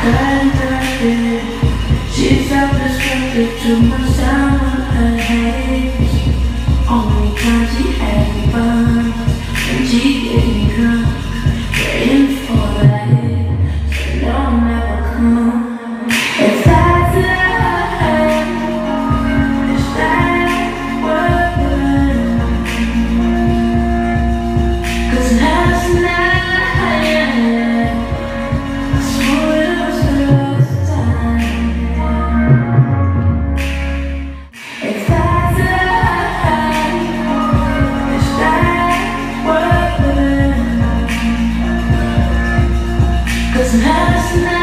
She's She felt to my someone I Only cause she had fun. And she gave me drunk Waiting for that. So no, never come. tonight.